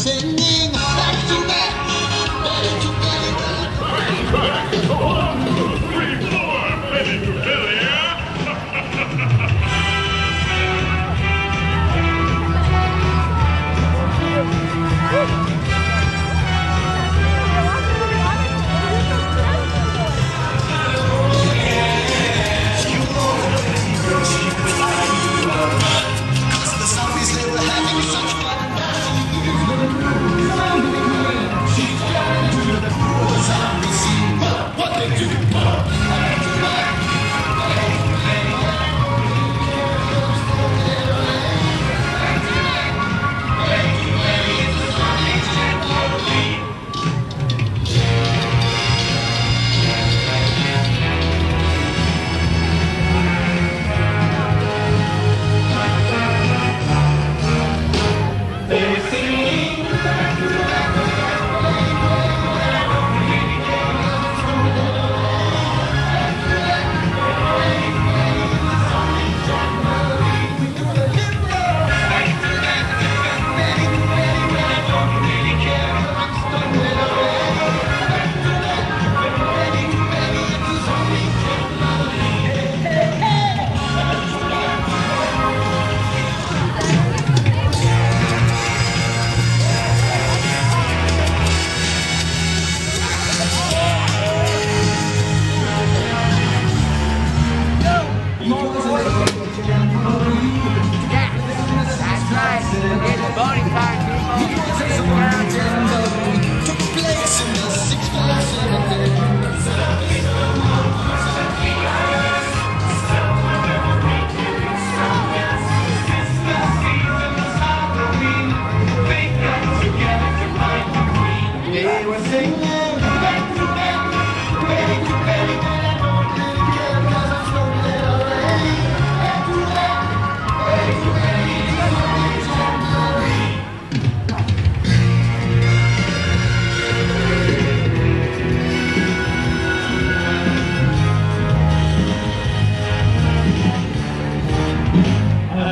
sitting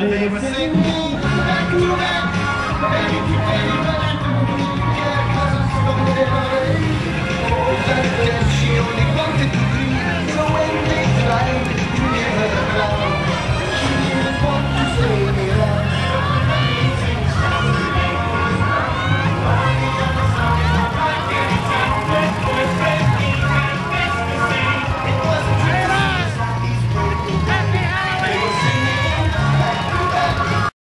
they were singing back to back, baby, baby.